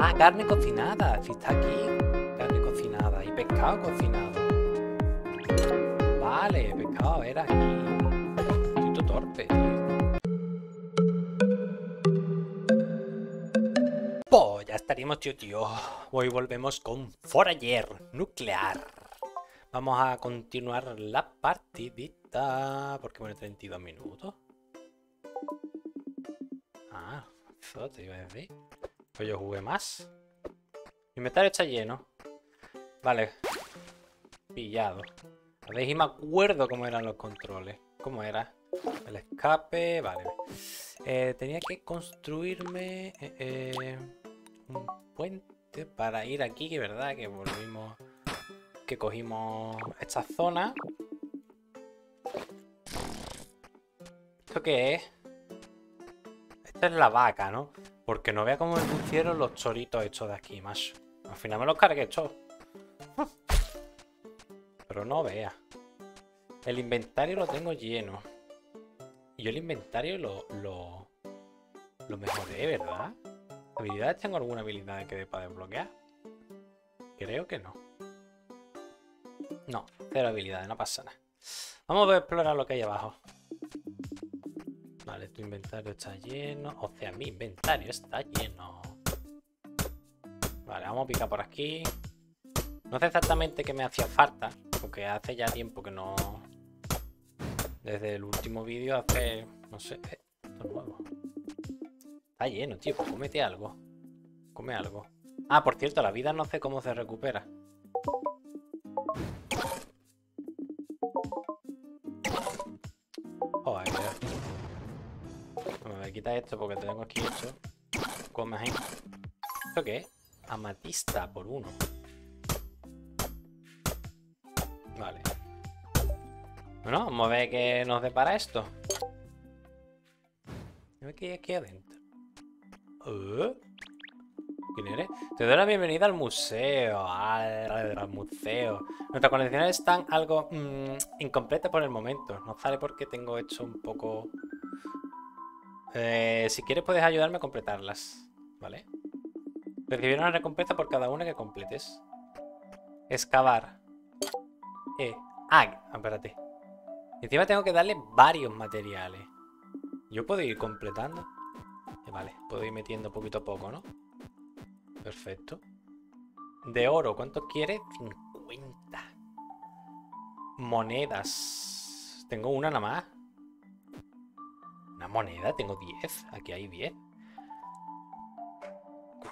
Ah, carne cocinada. Si está aquí, carne cocinada. Y pescado cocinado. Vale, pescado era aquí. Estoy todo torpe, tío. Pues ya estaríamos, tío, tío. Hoy volvemos con Forager Nuclear. Vamos a continuar la partidita. Porque pone 32 minutos. Ah, eso te iba a decir. Pues yo jugué más. Mi inventario está lleno. Vale. Pillado. A ver si me acuerdo cómo eran los controles. ¿Cómo era? El escape. Vale. Eh, tenía que construirme eh, eh, un puente para ir aquí, que verdad que volvimos. Que cogimos esta zona. ¿Esto qué es? Esta es la vaca, ¿no? Porque no vea cómo me pusieron los choritos hechos de aquí, macho. Al final me los cargué todos. Pero no vea. El inventario lo tengo lleno. Y yo el inventario lo, lo, lo mejoré, ¿verdad? ¿Habilidades? ¿Tengo alguna habilidad que para desbloquear? Creo que no. No, cero habilidades, no pasa nada. Vamos a explorar lo que hay abajo. Vale, tu inventario está lleno. O sea, mi inventario está lleno. Vale, vamos a picar por aquí. No sé exactamente qué me hacía falta. Porque hace ya tiempo que no... Desde el último vídeo hace... No sé... Eh, esto es nuevo. Está lleno, tío. Pues cómete algo. Come algo. Ah, por cierto, la vida no sé cómo se recupera. Me voy a quitar esto porque tengo aquí. Come ahí. ¿Esto qué? Amatista por uno. Vale. Bueno, vamos a ver qué nos depara esto. Qué hay aquí adentro. ¿Eh? ¿Quién eres? Te doy la bienvenida al museo. Al, museo. Nuestras conexiones están algo mmm, incompletas por el momento. No sale porque tengo hecho un poco... Eh, si quieres puedes ayudarme a completarlas. ¿Vale? Recibir una recompensa por cada una que completes. Excavar. Eh. Ah, espérate. Encima tengo que darle varios materiales. Yo puedo ir completando. Eh, vale, puedo ir metiendo poquito a poco, ¿no? Perfecto. De oro, ¿cuánto quiere? 50. Monedas. Tengo una nada más. Una moneda, tengo 10. Aquí hay 10.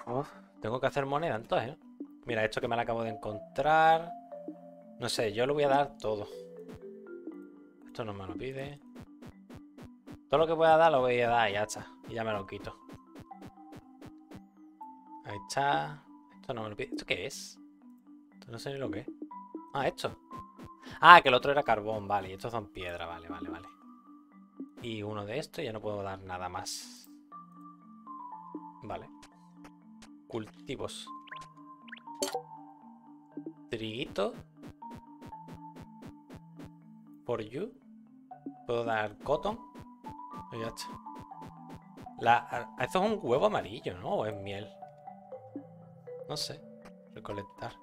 Uf, tengo que hacer moneda entonces. Mira, esto que me lo acabo de encontrar. No sé, yo le voy a dar todo. Esto no me lo pide. Todo lo que pueda dar lo voy a dar y ya está. Y ya me lo quito. Ahí está. Esto no me lo pide. ¿Esto qué es? Esto no sé ni lo que es. Ah, esto. Ah, que el otro era carbón, vale. Y estos son piedra, vale, vale, vale. Y uno de estos ya no puedo dar nada más. Vale. Cultivos. Triguito. For you. Puedo dar cotton. La, esto es un huevo amarillo, ¿no? ¿O es miel? No sé. Recolectar.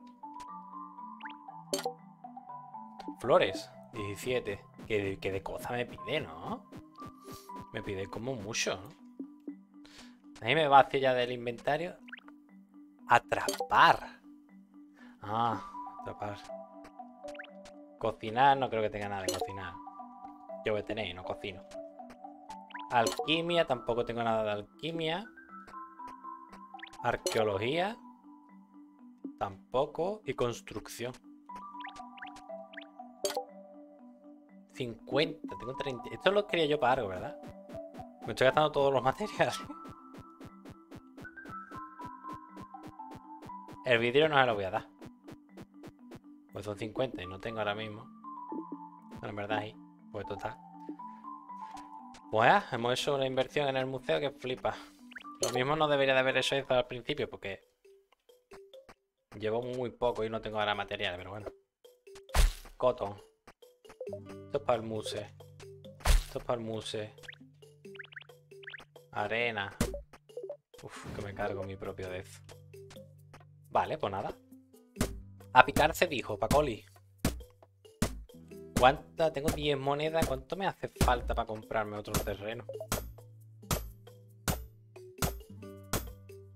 Flores. 17. Que, que de cosa me pide, ¿no? Me pide como mucho, ¿no? Ahí me va hacia ya del inventario. Atrapar. Ah, atrapar. Cocinar, no creo que tenga nada de cocinar. Yo voy a tener y no cocino. Alquimia, tampoco tengo nada de alquimia. Arqueología. Tampoco. Y construcción. 50, tengo 30. Esto lo quería yo para algo, ¿verdad? Me estoy gastando todos los materiales. El vidrio no se lo voy a dar. Pues son 50 y no tengo ahora mismo. Bueno, en verdad ahí. Pues total. Pues ya, hemos hecho una inversión en el museo que flipa. Lo mismo no debería de haber hecho eso al principio porque llevo muy poco y no tengo ahora material, pero bueno. Cotton. Esto es para el museo. Esto es para el museo. Arena. Uf, que me cargo mi propio death. Vale, pues nada. A picarse dijo, Pacoli. ¿Cuánta? Tengo 10 monedas. ¿Cuánto me hace falta para comprarme otro terreno?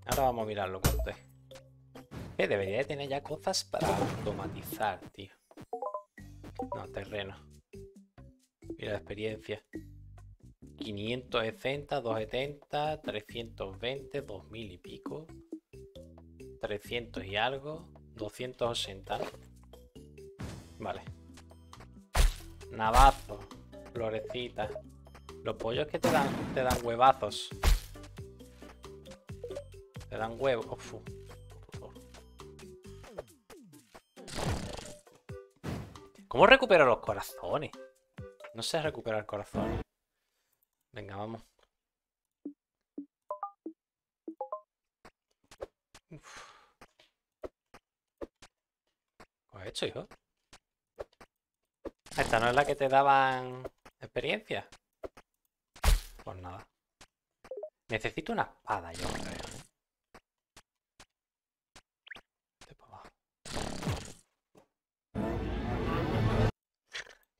Ahora vamos a mirarlo cuánto es. Que debería de tener ya cosas para automatizar, tío. No, terreno. Mira experiencia. 560, 270, 320, 2000 y pico. 300 y algo. 280. Vale. Navazo. Florecita. Los pollos que te dan, te dan huevazos. Te dan huevos. ¿Cómo recupero los corazones? No sé recuperar corazones. Venga, vamos. ¿Qué has hecho, hijo? ¿Esta no es la que te daban experiencia? Pues nada. Necesito una espada, yo creo. ¿eh?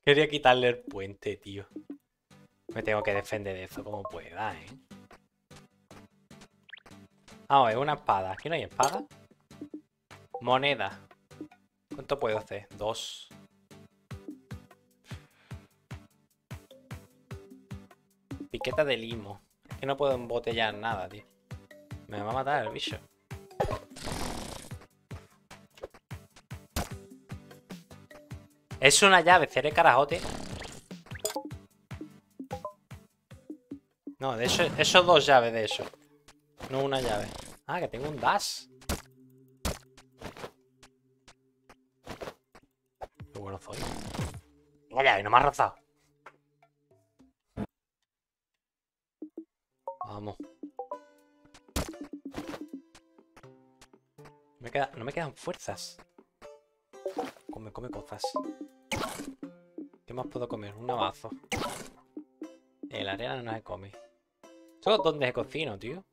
Quería quitarle el puente, tío. Me tengo que defender de eso como pueda, ¿eh? Vamos, es una espada. ¿Aquí no hay espada? Moneda. ¿Cuánto puedo hacer? Dos. Piqueta de limo. Es que no puedo embotellar nada, tío. Me va a matar el bicho. Es una llave, seré carajote. No, de eso, eso dos llaves de eso. No una llave. Ah, que tengo un dash. Qué bueno soy. La llave, no me ha rozado. Vamos. Me queda, no me quedan fuerzas. Come, come cosas. ¿Qué más puedo comer? Un navazo. El arena no se come. ¿Esto dónde se cocina, tío?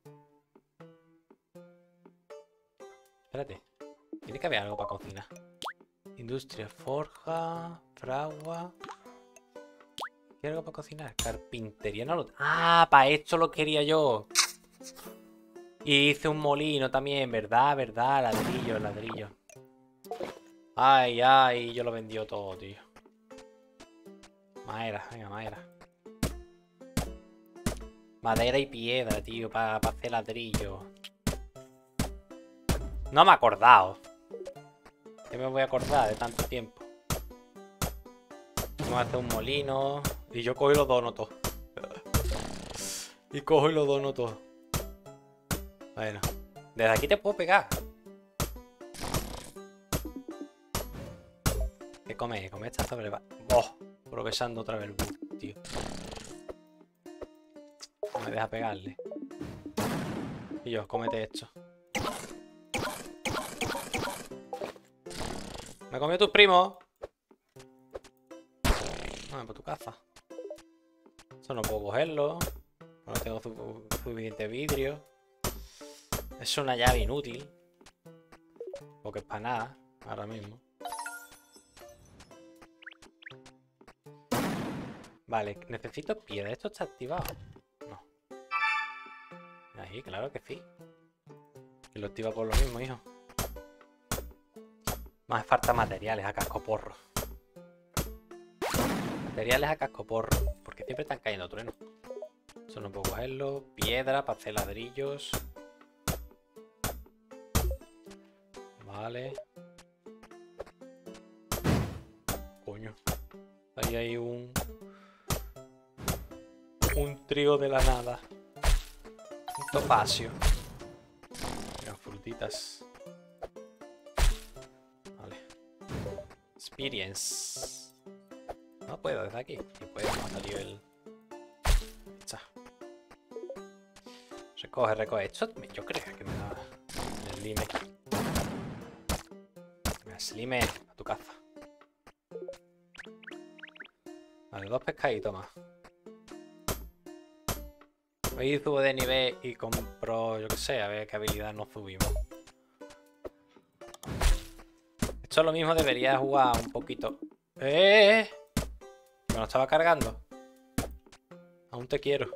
Espérate. Tiene que haber algo para cocinar. Industria, forja, fragua. ¿Qué algo para cocinar? Carpintería no lo... ¡Ah! Para esto lo quería yo. Y hice un molino también, ¿verdad? ¿Verdad? Ladrillo, ladrillo. Ay, ay, yo lo vendió todo, tío. Madera, venga, madera. Madera y piedra, tío, para hacer ladrillo. No me he acordado. ¿Qué me voy a acordar de tanto tiempo? Vamos a hacer un molino. Y yo cojo y lo dono y cojo y lo dono. Bueno. Desde aquí te puedo pegar. ¿Qué come? Come esta sobre... ¡Oh! Progresando otra vez el tío. No me deja pegarle. Y yo, cómete esto. ¿Me comió tus primos? Ah, por tu caza. Eso no puedo cogerlo. No tengo suficiente vidrio. Es una llave inútil. Porque es para nada, ahora mismo. Vale, necesito piedra. ¿Esto está activado? No. Ahí, claro que sí. Y lo activa por lo mismo, hijo. Más falta materiales a cascoporro. Materiales a cascoporro. Porque siempre están cayendo truenos. Eso no puedo cogerlo. Piedra para hacer ladrillos. Vale. Coño. Ahí hay un un trío de la nada. Un topacio. Mira, frutitas. Vale. Experience. No puedo desde aquí. Si puedo, no salió el... Recoge, recoge. Esto yo creo que me da el lime. Me slime a tu caza. Vale, dos pescaditos más. Hoy subo de nivel y compro, yo que sé, a ver qué habilidad nos subimos. Esto lo mismo debería jugar un poquito. ¡Eh! Me lo estaba cargando. Aún te quiero.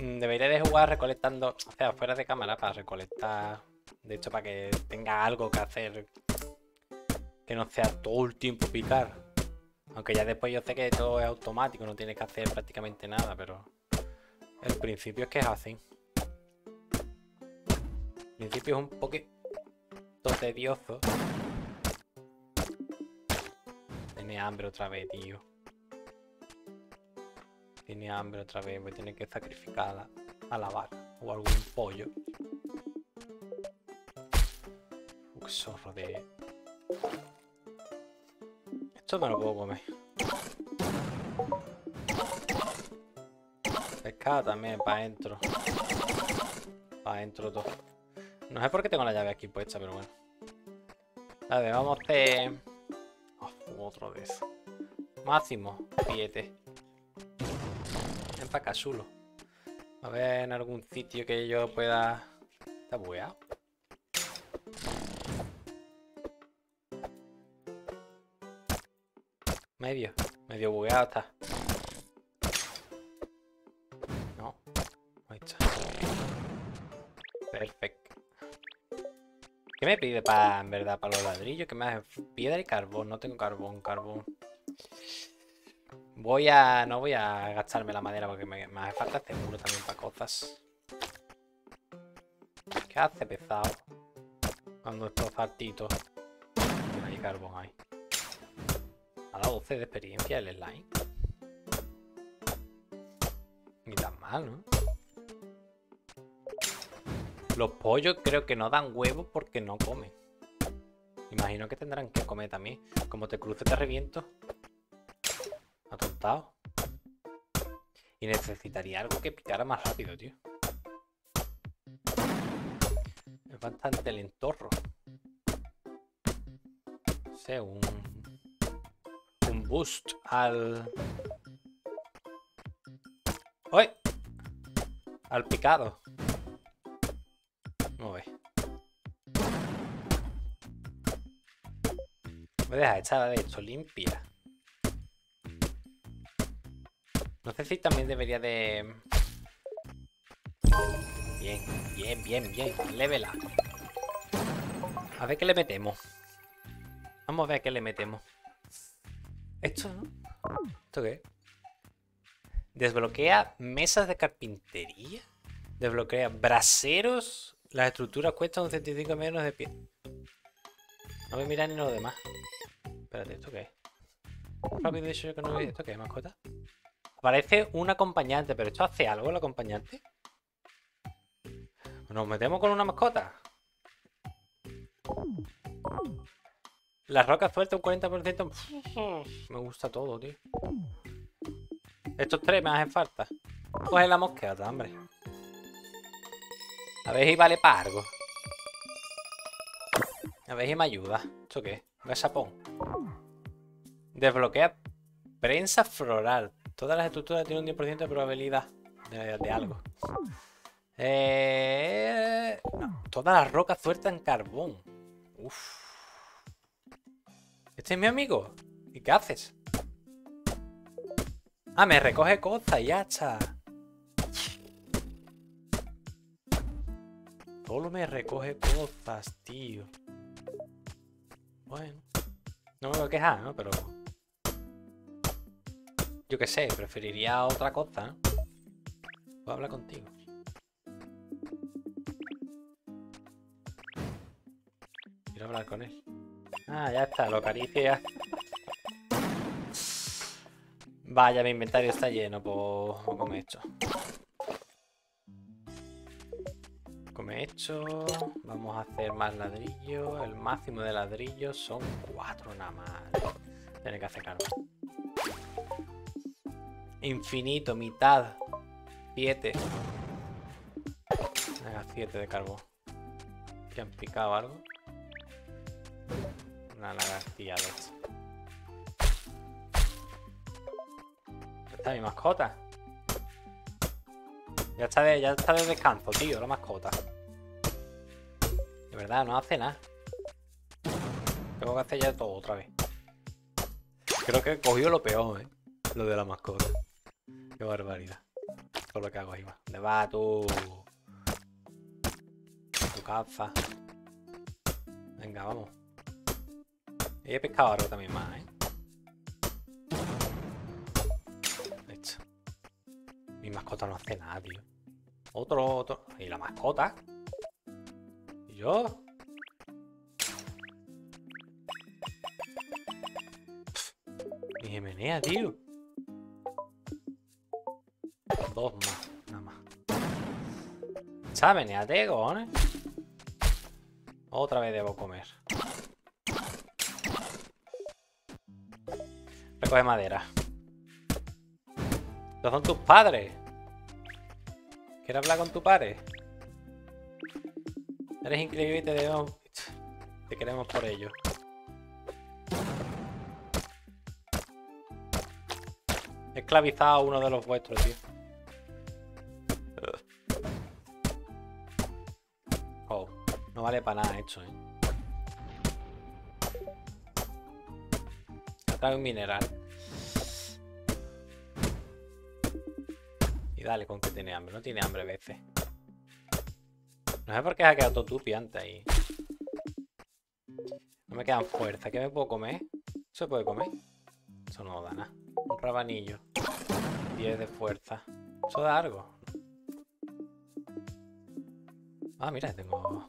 Mm, debería de jugar recolectando, o sea, fuera de cámara para recolectar. De hecho, para que tenga algo que hacer. Que no sea todo el tiempo picar. Aunque ya después yo sé que todo es automático, no tiene que hacer prácticamente nada, pero... El principio es que es así. El principio es un poquito tedioso. Tiene hambre otra vez, tío. Tiene hambre otra vez, voy a tener que sacrificarla a la vaca o algún pollo. Un zorro de... Esto me lo puedo comer. Pescado también, para adentro. Para adentro todo. No sé por qué tengo la llave aquí puesta, pero bueno. A ver, vamos hacer... Oh, otro de esos. Máximo, 7. Ven para chulo. A ver en algún sitio que yo pueda... ¿Está bugueado? Medio. Medio bugueado está. No. Ahí está. Perfecto. ¿Qué me pide para, en verdad, para los ladrillos? ¿Qué me hace? Piedra y carbón. No tengo carbón, carbón. Voy a... No voy a gastarme la madera porque me, hace falta seguro también para cosas. ¿Qué hace pesado? Cuando estos partitos. Hay carbón ahí. A la 12 de experiencia el slime. Ni tan mal, ¿no? Los pollos creo que no dan huevos porque no comen. Imagino que tendrán que comer también. Como te cruce te reviento. Atontado. Y necesitaría algo que picara más rápido, tío. Es bastante lentorro. No sé, un... Al... ¡Uy! Al picado. No ve. Voy a dejar esta de esto limpia. No sé si también debería de... Bien, bien, bien, bien. Level A ver qué le metemos. Vamos a ver qué le metemos. Esto, ¿no? ¿Esto qué? Desbloquea mesas de carpintería. Desbloquea braseros. Las estructuras cuestan un 75 menos de pie. No a mirar ni lo demás. Espérate, ¿esto qué es? Rápido yo que no ¿Esto qué es, mascota? Parece un acompañante, pero ¿esto hace algo el acompañante? ¿Nos metemos con una mascota? Las rocas sueltas un 40%. Me gusta todo, tío. Estos tres me hacen falta. Coge la mosqueta, hombre. A ver si vale para algo. A ver si me ayuda. ¿Esto qué? Un gachapón. Desbloquea prensa floral. Todas las estructuras tienen un 10% de probabilidad de, algo. Eh, todas las rocas sueltan carbón. Uf. ¿Este es mi amigo? ¿Y qué haces? Ah, me recoge cosas y hacha. Solo me recoge cosas, tío. Bueno. No me voy a quejar, ¿no? Pero... Yo qué sé, preferiría otra cosa, ¿no? Voy a hablar contigo. Quiero hablar con él. Ah, ya está, lo acaricia. Vaya, mi inventario está lleno, pues... Con esto. Come hecho. Vamos a hacer más ladrillo. El máximo de ladrillos son cuatro nada más. Tiene que hacer carbón. Infinito, mitad. Siete. Venga, siete de carbón. ¿Que han picado algo? Lagartilla de esto. Está mi mascota. Ya está, de, ya está de descanso, tío, la mascota. De verdad, no hace nada. Tengo que hacer ya todo otra vez. Creo que he cogido lo peor, ¿eh? Lo de la mascota. Qué barbaridad. Todo lo que hago ahí va. ¿Dónde va tú? Tu caza. Venga, vamos. He pescado algo también más, ¿eh? Hecho. Mi mascota no hace nada, tío. Otro, otro. ¿Y la mascota? ¿Y yo? Ni se menea, tío. Dos más, nada más. ¿Sabes? Meneate, cojones. Otra vez debo comer. Recoge madera. Estos son tus padres. ¿Quieres hablar con tu padre? Eres increíble y te debemos... Te queremos por ello. He esclavizado a uno de los vuestros, tío. Oh, no vale para nada esto, eh. Trae un mineral. Dale con que tiene hambre. No tiene hambre a veces. No sé por qué ha quedado tupi antes ahí. No me quedan fuerza. ¿Qué me puedo comer? ¿Se puede comer? Eso no da nada. Un rabanillo. 10 de fuerza. ¿Eso da algo? Ah, mira. Tengo...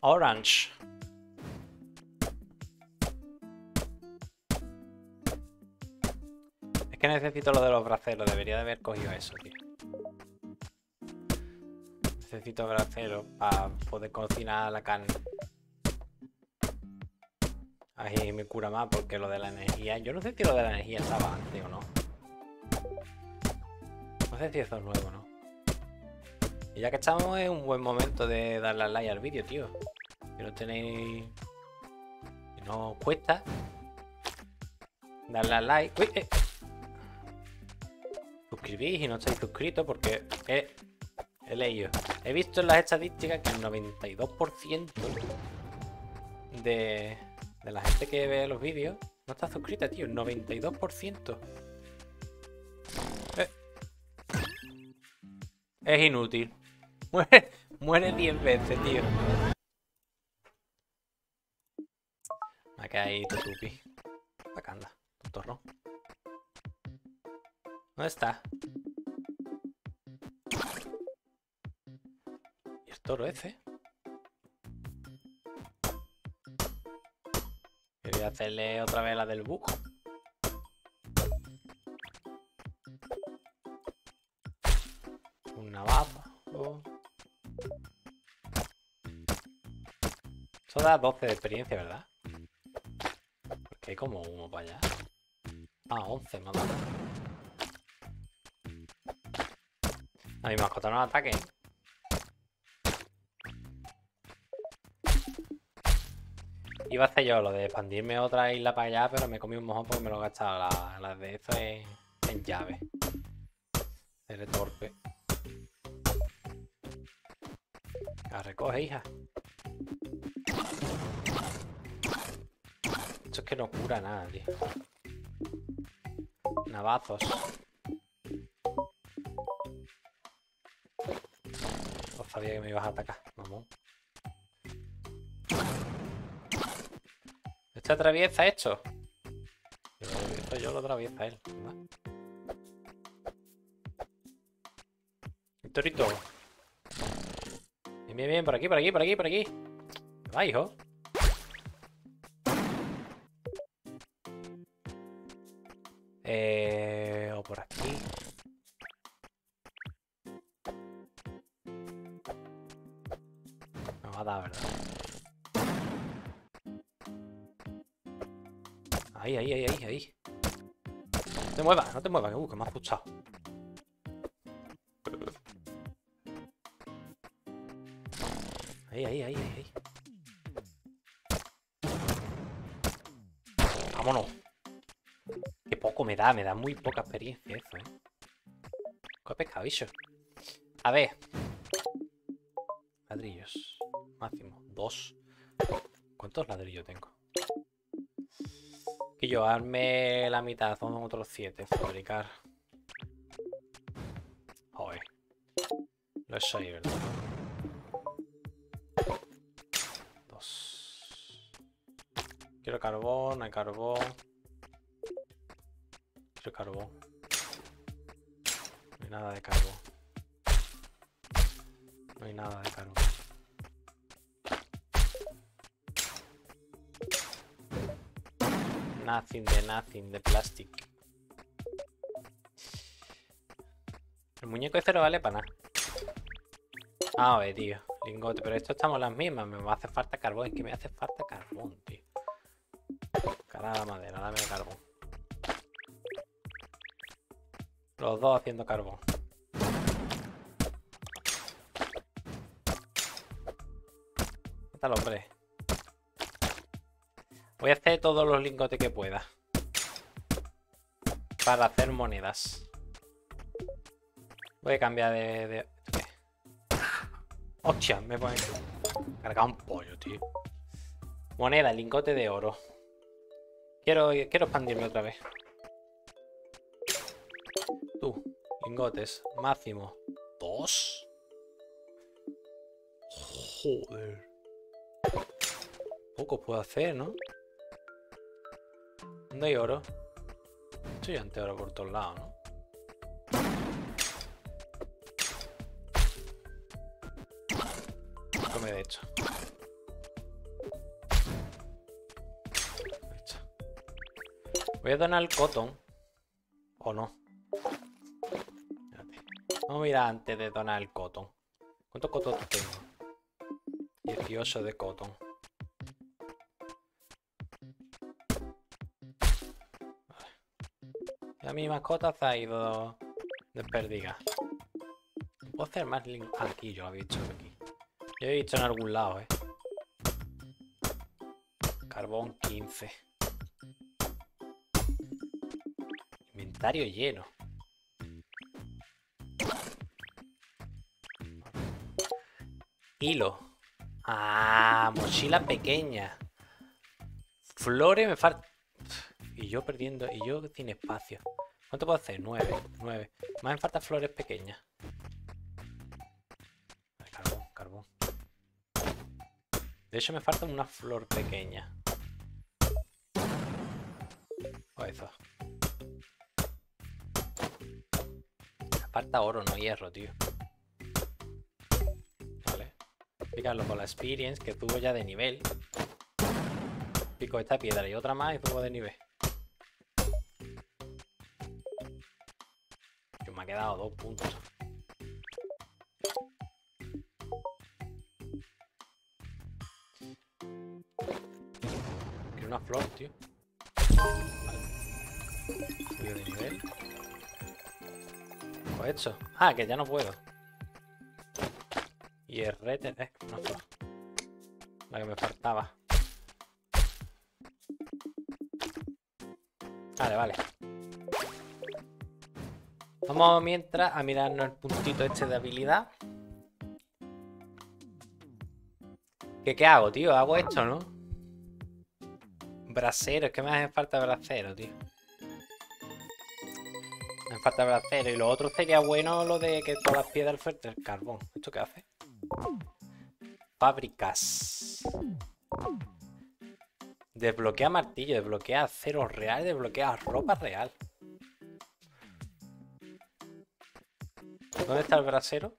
Orange. Que necesito lo de los braceros. Debería de haber cogido eso, tío. Necesito braceros para poder cocinar la carne. Ahí me cura más porque lo de la energía... Yo no sé si lo de la energía estaba antes o no. No sé si eso es nuevo no. Y ya que estamos es un buen momento de darle al like al vídeo, tío. Si no tenéis... Si no cuesta... Darle al like... Uy, eh. Suscribís y no estáis suscritos porque he, he leído. He visto en las estadísticas que el 92% de, de la gente que ve los vídeos no está suscrita, tío. El 92%. Eh. Es inútil. Muere, muere 10 veces, tío. Me ha caído tupi. Acá anda. ¿Dónde está? ¿Y el toro ese? Quería hacerle otra vez la del buco. Un navajo. Eso da 12 de experiencia, ¿verdad? Porque hay como uno para allá. Ah, 11 me A mi mascota no ataque. Iba a hacer yo lo de expandirme otra isla para allá, pero me comí un mojón porque me lo he gastado las la de eso en, en llave. Eres torpe. La recoge, hija. Esto es que no cura nada, tío. Navazos. Sabía que me ibas a atacar, mamón. ¿Este atraviesa esto? Yo lo yo lo atraviesa él. El torito. Bien, bien, bien, por aquí, por aquí, por aquí, por aquí. Va, hijo. Eh, o por aquí. Ahí, ahí, ahí, ahí, ahí. No te muevas, no te muevas, uh, que me has asustado. Ahí, ahí, ahí, ahí. ahí. Vámonos. Qué poco me da, me da muy poca experiencia eso, ¿eh? ¿Qué pescado, bicho? A ver. Ladrillos. Máximo. Dos. ¿Cuántos ladrillos tengo? Que yo arme la mitad, son otros siete. Fabricar. Joder. Lo soy, ¿verdad? Dos. Quiero carbón, hay carbón. Quiero carbón. No hay nada de carbón. No hay nada de carbón. Nothing de nothing de plastic. El muñeco este no vale para nada. A ver, tío. Lingote. Pero esto estamos las mismas. Me hace falta carbón. Es que me hace falta carbón, tío. Cara la madera. Dame carbón. Los dos haciendo carbón. ¿Qué tal, hombre? Voy a hacer todos los lingotes que pueda. Para hacer monedas. Voy a cambiar de... de... Hostia, me pone... Cargado un pollo, tío. Moneda, lingote de oro. Quiero, quiero expandirme otra vez. Tú, lingotes, máximo. ¿Dos? Joder. Poco puedo hacer, ¿no? ¿Dónde hay oro? Estoy ante oro por todos lados, ¿no? Come de hecho. Voy a donar el cotton. ¿O no? Espérate. Vamos a mirar antes de donar el cotton. ¿Cuántos cotton tengo? 18 de cotton. Ya mi mascota se ha ido desperdiga. Puedo hacer más link. Aquí yo había dicho aquí. Yo he visto en algún lado, eh. Carbón 15. Inventario lleno. Hilo. Ah, mochila pequeña. Flores me falta. Y yo perdiendo. Y yo sin espacio. ¿Cuánto puedo hacer? 9. 9. Más me faltan flores pequeñas. Carbón, carbón. De hecho me falta una flor pequeña. O eso. Me falta oro, no hierro, tío. Vale. Picarlo con la experience que tuvo ya de nivel. Pico esta piedra y otra más y subo de nivel. Quedado dos puntos. Quiero una flor, tío. Vale. De nivel. ¿Lo he hecho? Ah, que ya no puedo. Y el rete... Eh, una flor. La que me faltaba. Vale, vale. Vamos mientras a mirarnos el puntito este de habilidad. ¿Qué, qué hago, tío? Hago esto, ¿no? Brasero, es que me hace falta brasero, tío. Me falta brasero. Y lo otro sería bueno lo de que todas las piedras fuertes el carbón. ¿Esto qué hace? Fábricas. Desbloquea martillo, desbloquea acero real, desbloquea ropa real. ¿Dónde está el brasero?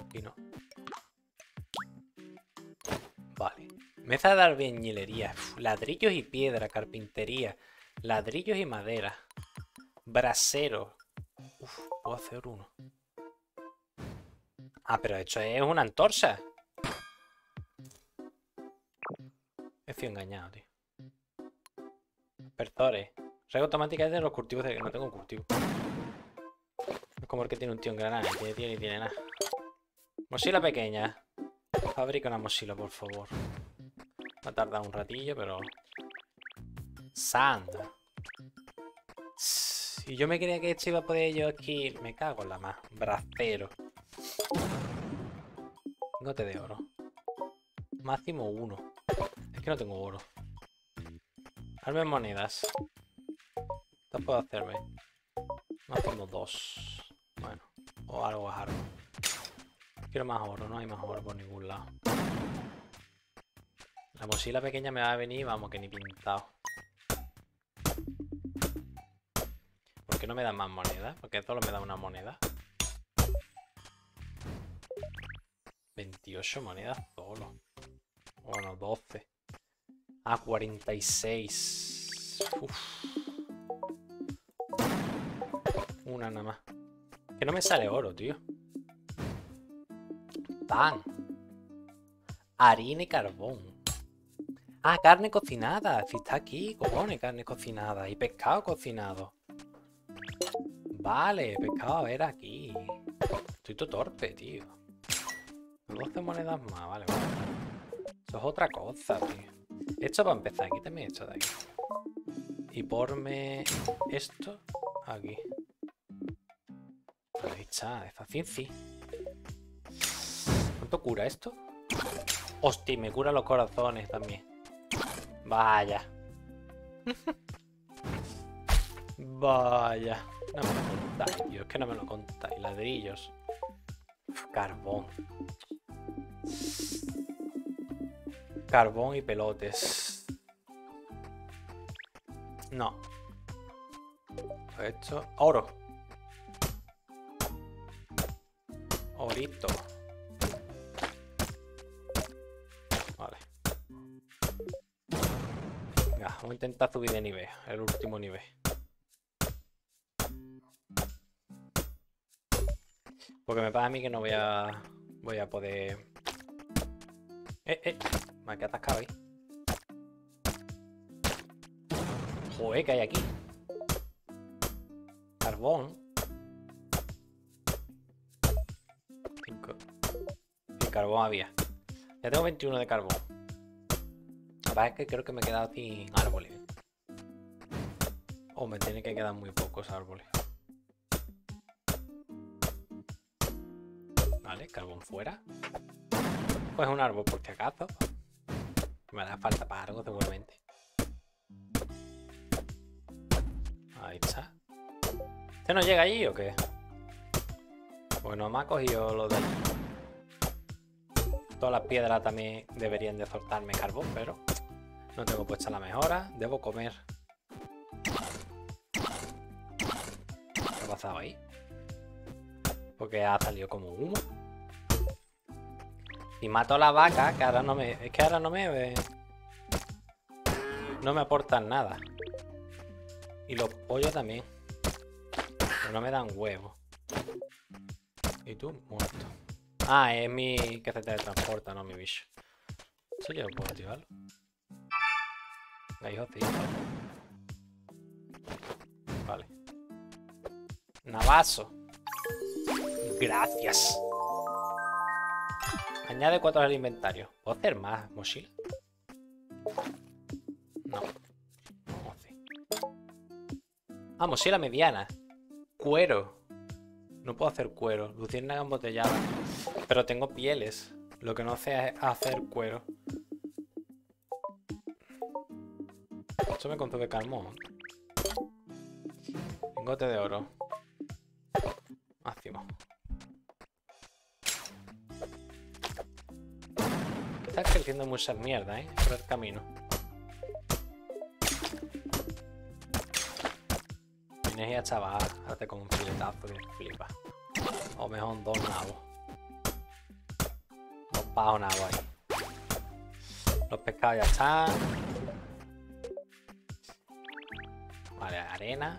Aquí no. Vale. Mesa de albañilería. Ladrillos y piedra, carpintería. Ladrillos y madera. Brasero. Uf, puedo hacer uno. Ah, pero esto es una antorcha. Sido engañado, tío. Aspersores. Rega automática es de los cultivos de que no tengo cultivo. Es como el que tiene un tío en granada. Tiene tío ni tiene nada. Mochila pequeña. Fabrica una mochila, por favor. Va a tardar un ratillo, pero... Sanda. Y yo me creía que esto iba a poder yo aquí... Me cago en la más. Bracero. Gote de oro. Máximo uno. Es que no tengo oro. Hazme monedas. Puedo hacerme. Máximo dos. Bueno. O algo es algo. Quiero más oro. No hay más oro por ningún lado. La mochila pequeña me va a venir, vamos, que ni pintado. ¿Por qué no me dan más monedas? Porque solo me da una moneda. 28 monedas solo. Bueno, 12. Ah, 46. Uf. Nada más. Que no me sale oro, tío. Pan. Harina y carbón. Ah, carne cocinada. Si está aquí, cojones, carne cocinada. Y pescado cocinado. Vale, pescado era aquí. Estoy todo torpe, tío. 12 monedas más, vale, vale. Eso es otra cosa, tío. Esto para empezar, quítame esto de aquí. Y porme esto aquí. Ahí está, es fácil, sí. ¿Cuánto cura esto? Hostia, me cura los corazones también. Vaya. Vaya. No me lo contáis, tío. Es que no me lo contáis. Ladrillos. carbón. Carbón y pelotes. No. Esto. Oro. Orito. Vamos a intentar subir de nivel, el último nivel. Porque me pasa a mí que no voy a... Voy a poder... Eh, eh. Me quedado atascado ahí. Joder, ¿qué hay aquí? Carbón. Carbón había. Ya tengo 21 de carbón. La es que creo que me he quedado sin árboles. O me tiene que quedar muy pocos árboles. Vale, carbón fuera. Pues un árbol por si acaso. Me da falta para algo seguramente. Ahí está. ¿Este no llega allí o qué? Bueno, me ha cogido lo de. Todas las piedras también deberían de soltarme carbón, pero... No tengo puesta la mejora. Debo comer. ¿Qué ha pasado ahí? Porque ha salido como humo. Y mato a la vaca, que ahora no me... Es que ahora no me... No me aportan nada. Y los pollos también. Pero no me dan huevo. Y tú, muerto. Ah, es mi... que se teletransporta, no mi bicho. Eso yo lo puedo activarlo. Ahí, Vale. Navazo. Gracias. Añade cuatro al inventario. ¿Puedo hacer más mochila? No. No Ah, mochila mediana. Cuero. No puedo hacer cuero. Luciérnaga embotellada. Pero tengo pieles. Lo que no sé es hacer cuero. Esto me consume carbón. Lingote de oro. Máximo. Estás creciendo mucha mierda, ¿eh? Por el camino. Energía chaval. Hazte con un filetazo que flipa. O mejor dos nabos. Pavos nabos ahí. Los pescados ya están. Vale, arena.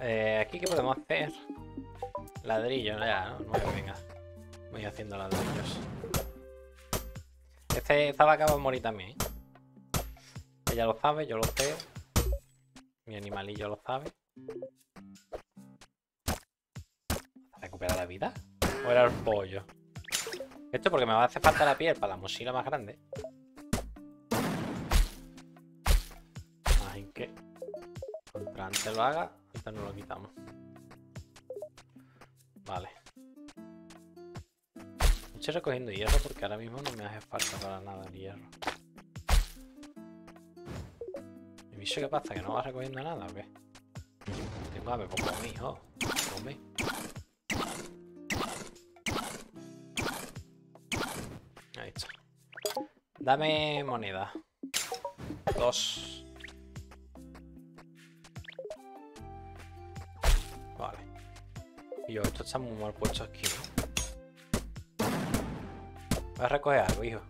Eh, aquí, ¿qué podemos hacer? Ladrillo, ya, ¿no? Venga. Voy haciendo ladrillos. Este, esta vaca va a morir también. Ella lo sabe, yo lo sé. Mi animalillo lo sabe. ¿Recupera la vida? ¿O el pollo? Esto porque me va a hacer falta la piel para la mochila más grande. Así que... Contra antes lo haga, antes no lo quitamos. Vale. Estoy recogiendo hierro porque ahora mismo no me hace falta para nada el hierro. ¿Y bicho qué pasa? ¿Que no vas recogiendo nada o qué? Tengo hambre, comí, hijo. Come. Dame moneda. Dos. Vale. Yo, esto está muy mal puesto aquí. Voy a recoger algo, hijo.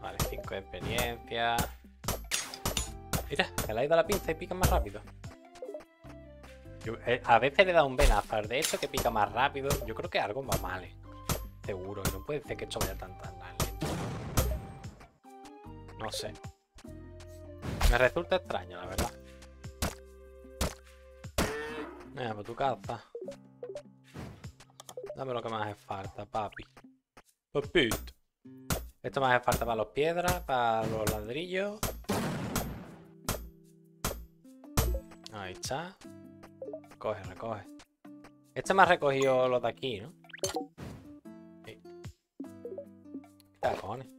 Vale, 5 de experiencia. Mira, se le ha ido la pinza y pica más rápido. Yo, eh, a veces le da un venazar de esto que pica más rápido. Yo creo que algo va mal, eh. Seguro, no puede ser que esto vaya tan tan. No sé. Me resulta extraño, la verdad. Mira, pues tu caza. Dame lo que me hace falta, papi. Papito. Esto me hace falta para los piedras, para los ladrillos. Ahí está. Recoge, recoge. Este me ha recogido los de aquí, ¿no? Sí. ¿Qué cojones?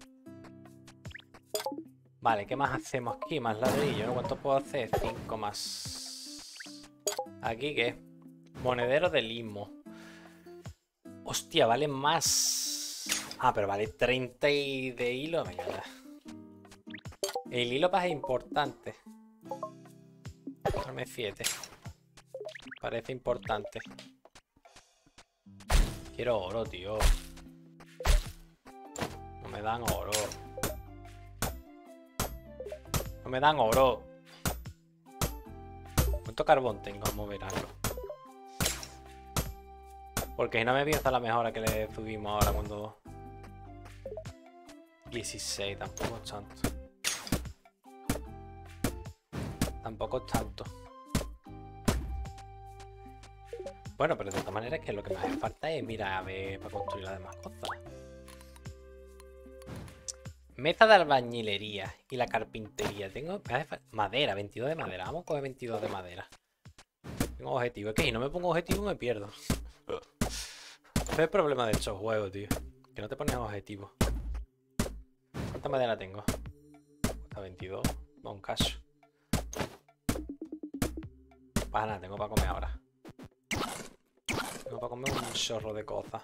Vale, ¿qué más hacemos aquí? Más ladrillo, ¿no? ¿Cuánto puedo hacer? 5 más... ¿Aquí qué? Monedero de limo. Hostia, vale más. Ah, pero vale 30 y de hilo. Venga. El hilo es importante. Dame 7. Parece importante. Quiero oro, tío. No me dan oro. No me dan oro. ¿Cuánto carbón tengo? Vamos a ver algo. Porque no me voy hasta la mejora que le subimos ahora cuando... 16, tampoco es tanto. Tampoco es tanto. Bueno, pero de todas maneras que lo que me hace falta es, mira, a ver, para construir las demás cosas. Mesa de albañilería y la carpintería. Tengo madera, 22 de madera. Vamos a coger 22 de madera. Tengo objetivo. Es que si no me pongo objetivo me pierdo. Ese es el problema de estos juegos, tío. Que no te pones objetivo. ¿Cuánta madera tengo? Hasta 22. Va un caso. Para nada, tengo para comer ahora. Tengo para comer un chorro de cosas.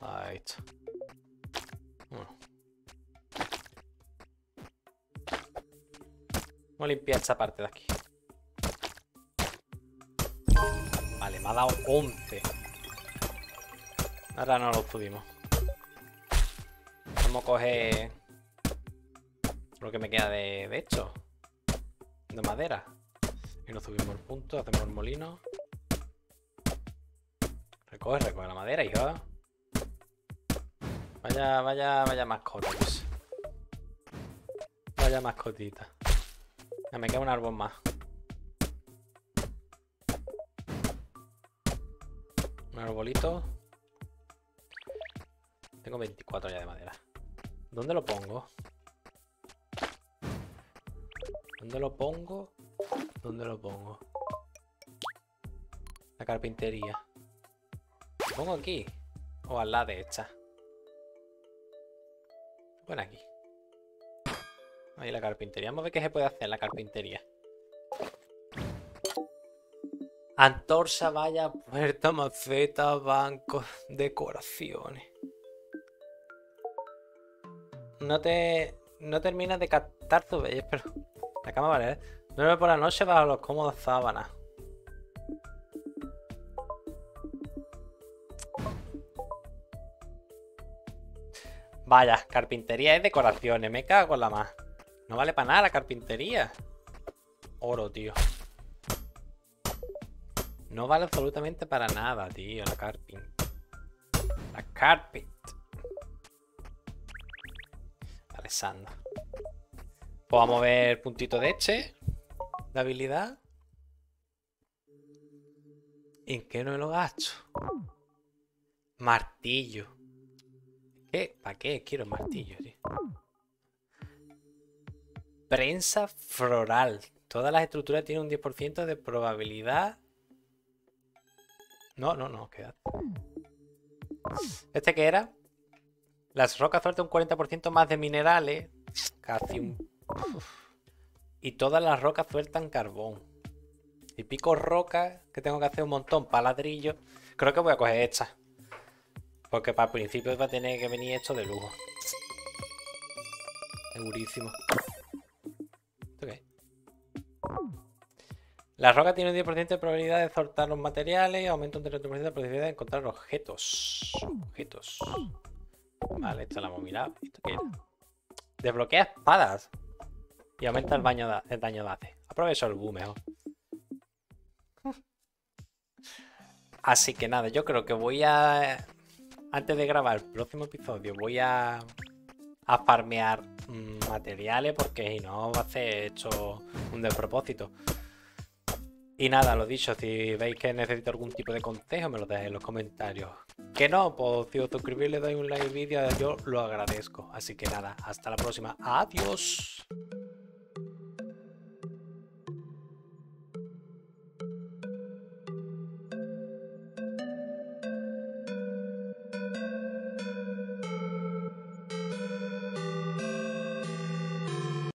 Ahí está. Vamos a limpiar esta parte de aquí. Vale, me ha dado 11. Ahora no lo subimos. Vamos a coger lo que me queda de, de. De madera. Y nos subimos el punto, hacemos el molino. Recoge, recoge la madera, hijo. Vaya, vaya, vaya mascota, pues. Vaya mascotita. Ya me queda un árbol más. Un arbolito. Tengo 24 ya de madera. ¿Dónde lo pongo? ¿Dónde lo pongo? ¿Dónde lo pongo? La carpintería. ¿Lo pongo aquí? ¿O al lado de esta? Bueno, aquí. Ahí la carpintería. Vamos a ver qué se puede hacer en la carpintería. Antorcha, valla, puerta, maceta, banco, decoraciones. No te... No terminas de captar tu belleza, pero... La cama vale, ¿eh? Duerme por la noche bajo los cómodos sábanas. Vaya, carpintería es decoraciones. Me cago en la más. No vale para nada la carpintería. Oro, tío. No vale absolutamente para nada, tío, la carpint. La carpet. Vale, Sanda. Pues vamos a ver puntito de este. De habilidad. ¿En qué no lo gasto? Martillo. ¿Qué? ¿Para qué quiero martillo, tío? Prensa floral. Todas las estructuras tienen un 10% de probabilidad. No, no, no, quédate. ¿Este qué era? Las rocas sueltan un 40% más de minerales. Casi un... Y todas las rocas sueltan carbón. Y pico rocas, que tengo que hacer un montón para ladrillo. Creo que voy a coger esta. Porque para el principio va a tener que venir esto de lujo. Segurísimo. La roca tiene un 10% de probabilidad de soltar los materiales y aumenta un 30% de probabilidad de encontrar objetos. Objetos. Vale, esto la hemos mirado. ¿Esto qué Desbloquea espadas. Y aumenta el, baño el daño de hace. Aprovecho el boom mejor. Así que nada, yo creo que voy a... Antes de grabar el próximo episodio voy a... A farmear mm, materiales porque si no va a ser hecho un despropósito. Y nada, lo dicho, si veis que necesito algún tipo de consejo, me lo dejáis en los comentarios. Que no, pues si os suscribís, le doy un like al vídeo, yo lo agradezco. Así que nada, hasta la próxima. Adiós.